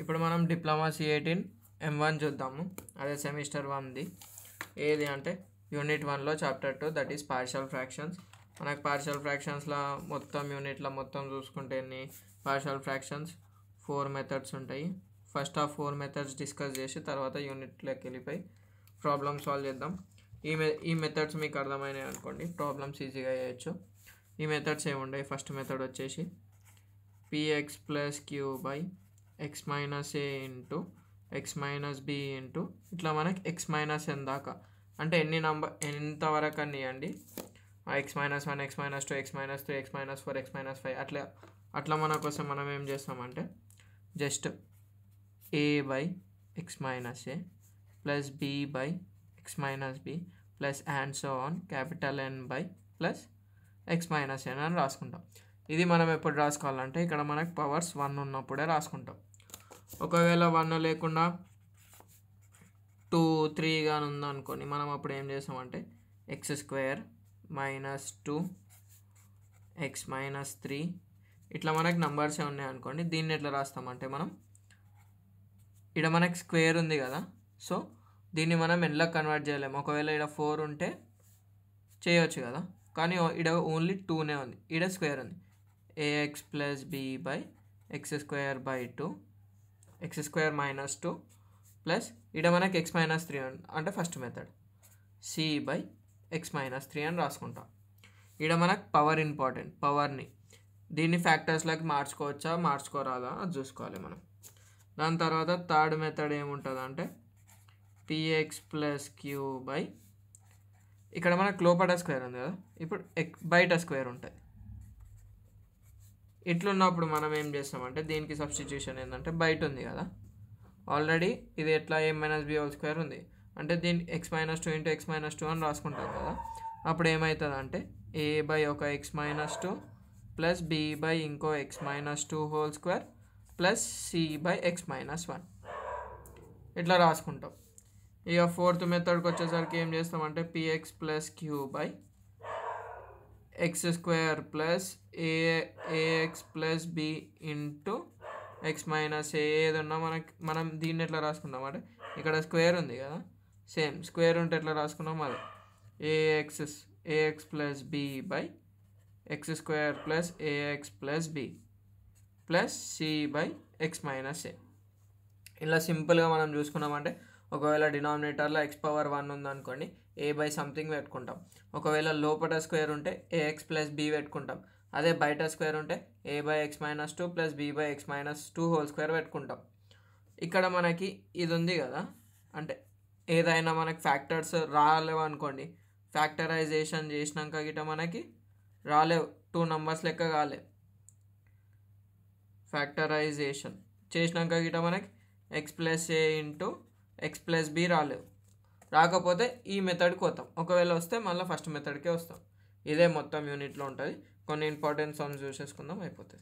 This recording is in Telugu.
ఇప్పుడు మనం diploma C eighteen M one చూద్దాము. అదే సెమిస్టర్ వన్ది. ఏది అంటే యూనిట్ వన్లో chapter two that is partial fractions. మనకు పార్షల్ ఫ్రాక్షన్స్లో మొత్తం యూనిట్లో మొత్తం చూసుకుంటే ఎన్ని? పార్షల్ ఫ్రాక్షన్స్ ఫోర్ మెథడ్స్ ఉంటాయి. ఫస్ట్ ఆ ఫోర్ మెథడ్స్ డిస్కస్ చేసి తర్వాత యూనిట్లోకి వెళ్ళిపోయి ప్రాబ్లమ్ సాల్వ్ చేద్దాం. ఈ మె ఈ మెథడ్స్ మీకు అర్థమైనాయి అనుకోండి. ప్రాబ్లమ్స్ ఈజీగా చేయొచ్చు. ఈ మెథడ్స్ ఏముంటాయి ఫస్ట్ మెథడ్ వచ్చేసి P X plus Q by X minus A into X minus B into ఇట్లా మనకి ఎక్స్ మైనస్ ఎన్ దాకా అంటే ఎన్ని నంబర్ ఎంతవరకు అని X minus one X minus two X minus three X minus four X minus five అట్లా అట్లా మన కోసం మనం ఏం చేస్తామంటే just A by X minus A plus B by X minus B plus and so on capital N by plus X minus N అని రాసుకుంటాం ఇది మనం ఎప్పుడు రాసుకోవాలంటే ఇక్కడ మనకు పవర్స్ వన్ ఉన్నప్పుడే రాసుకుంటాం. ఒకవేళ వన్ లేకుండా టూ త్రీ కానీ ఉందనుకోని మనం అప్పుడు ఏం చేస్తామంటే X square minus two X minus three ఇట్లా మనకి నంబర్సే ఉన్నాయి అనుకోండి దీన్ని ఎట్లా రాస్తామంటే మనం ఇక్కడ మనకి స్క్వేర్ ఉంది కదా సో దీన్ని మనం ఎట్లా కన్వర్ట్ చేయలేము. ఒకవేళ ఇక్కడ ఫోర్ ఉంటే చేయొచ్చు కదా కానీ ఇక్కడ ఓన్లీ టూనే ఉంది ఇక్కడ స్క్వేర్ ఉంది. A X plus B by X square by two X square minus two plus ఇక్కడ మనకి ఎక్స్ మైనస్ త్రీ అంటే first method C by X minus three అని రాసుకుంటాం. ఇక్కడ మనకు పవర్ ఇంపార్టెంట్ పవర్ని దీన్ని ఫ్యాక్టర్స్లోకి మార్చుకోవచ్చా? మార్చుకోరాదా? అది చూసుకోవాలి మనం. దాని తర్వాత థర్డ్ మెథడ్ ఏముంటుంది అంటే పిఎక్స్ ప్లస్ క్యూ బై ఇక్కడ మనకు లోపల స్క్వేర్ ఉంది కదా. ఇప్పుడు ఎక్ బయట స్క్వేర్ ఉంటుంది ఇట్లున్నప్పుడు మనం ఏం చేస్తామంటే దీనికి సబ్స్టిట్యూషన్ ఏంటంటే బయట ఉంది కదా. ఆల్రెడీ ఇది ఎట్లా A minus B whole square ఉంది. అంటే దీని X minus two into X minus two అని రాసుకుంటాం కదా. అప్పుడు ఏమవుతుంది అంటే ఏ బై ఒక X minus two plus B by ఇంకో X minus two whole square plus C by X minus one ఇట్లా రాసుకుంటాం. ఇక ఫోర్త్ మెథడ్కి వచ్చేసరికి ఏం చేస్తామంటే P X plus Q by X square plus A A X plus B into X minus ఏది ఉన్నా మనకి మనం దీన్ని ఎట్లా రాసుకుందాం అంటే ఇక్కడ స్క్వేర్ ఉంది కదా సేమ్ స్క్వేర్ ఉంటే ఎట్లా రాసుకున్నాం? అదే. A X A X plus B by X square plus A X plus B plus C by X minus A ఇలా సింపుల్గా మనం చూసుకున్నామంటే ఒకవేళ డినామినేటర్లో ఎక్స్ పవర్ వన్ ఉందనుకోండి ఏ బై సంథింగ్ పెట్టుకుంటాం. ఒకవేళ లోపల స్క్వేర్ ఉంటే ఏఎక్స్ ప్లస్ బి పెట్టుకుంటాం. అదే బయట స్క్వేర్ ఉంటే A by X minus two plus B by X minus two whole square పెట్టుకుంటాం. ఇక్కడ మనకి ఇది ఉంది కదా అంటే ఏదైనా మనకి ఫ్యాక్టర్స్ రాలేవు అనుకోండి ఫ్యాక్టరైజేషన్ చేసినాక గిట మనకి రాలేవు టూ నంబర్స్ లెక్క కాలేవు ఫ్యాక్టరైజేషన్ చేసినాక గిట మనకి X plus A into X plus B రాలేవు. రాకపోతే ఈ మెథడ్కి వస్తాం. ఒకవేళ వస్తే మళ్ళీ ఫస్ట్ మెథడ్కే వస్తాం. ఇదే మొత్తం యూనిట్లో ఉంటుంది. కొన్ని ఇంపార్టెంట్ సమ్స్ చూసేసుకుందాం అయిపోతుంది